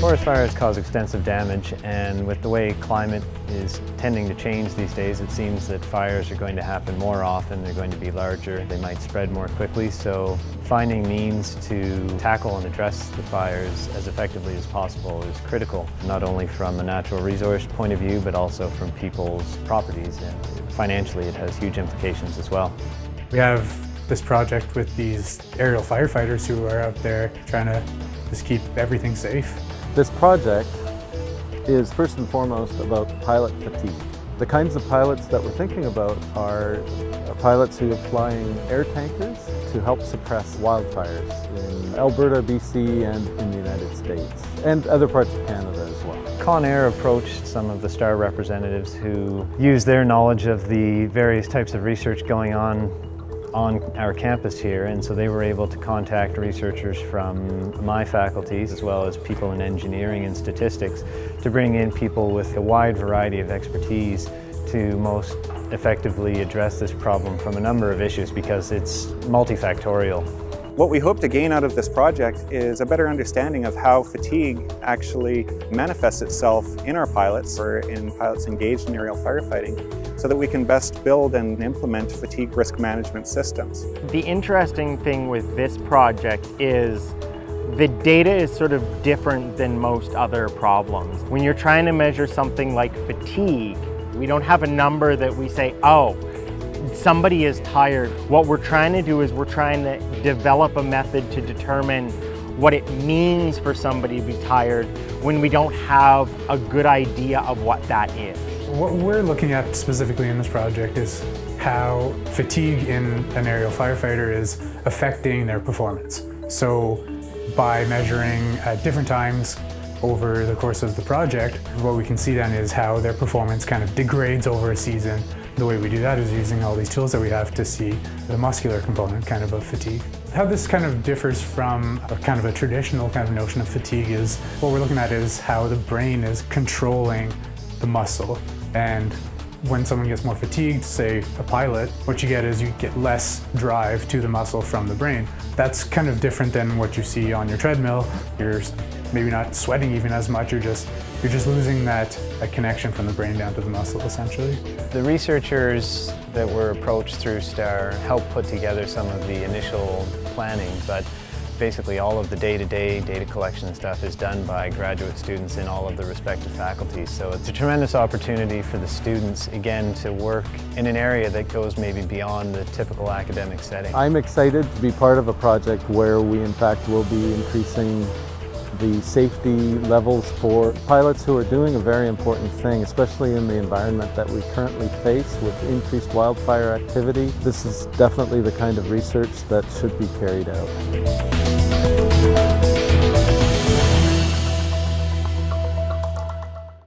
Forest fires cause extensive damage and with the way climate is tending to change these days, it seems that fires are going to happen more often, they're going to be larger, they might spread more quickly, so finding means to tackle and address the fires as effectively as possible is critical, not only from a natural resource point of view, but also from people's properties, and financially it has huge implications as well. We have this project with these aerial firefighters who are out there trying to just keep everything safe. This project is first and foremost about pilot fatigue. The kinds of pilots that we're thinking about are pilots who are flying air tankers to help suppress wildfires in Alberta, BC and in the United States and other parts of Canada as well. Conair approached some of the STAR representatives who use their knowledge of the various types of research going on on our campus here and so they were able to contact researchers from my faculties as well as people in engineering and statistics to bring in people with a wide variety of expertise to most effectively address this problem from a number of issues because it's multifactorial. What we hope to gain out of this project is a better understanding of how fatigue actually manifests itself in our pilots or in pilots engaged in aerial firefighting so that we can best build and implement fatigue risk management systems. The interesting thing with this project is the data is sort of different than most other problems. When you're trying to measure something like fatigue, we don't have a number that we say, oh, somebody is tired. What we're trying to do is we're trying to develop a method to determine what it means for somebody to be tired when we don't have a good idea of what that is. What we're looking at specifically in this project is how fatigue in an aerial firefighter is affecting their performance. So by measuring at different times over the course of the project, what we can see then is how their performance kind of degrades over a season. The way we do that is using all these tools that we have to see the muscular component kind of of fatigue. How this kind of differs from a kind of a traditional kind of notion of fatigue is what we're looking at is how the brain is controlling the muscle. And when someone gets more fatigued, say a pilot, what you get is you get less drive to the muscle from the brain. That's kind of different than what you see on your treadmill. You're maybe not sweating even as much, you're just you're just losing that, that connection from the brain down to the muscle essentially. The researchers that were approached through STAR helped put together some of the initial planning, but basically all of the day-to-day -day data collection stuff is done by graduate students in all of the respective faculties. So it's a tremendous opportunity for the students, again, to work in an area that goes maybe beyond the typical academic setting. I'm excited to be part of a project where we in fact will be increasing the safety levels for pilots who are doing a very important thing, especially in the environment that we currently face with increased wildfire activity. This is definitely the kind of research that should be carried out.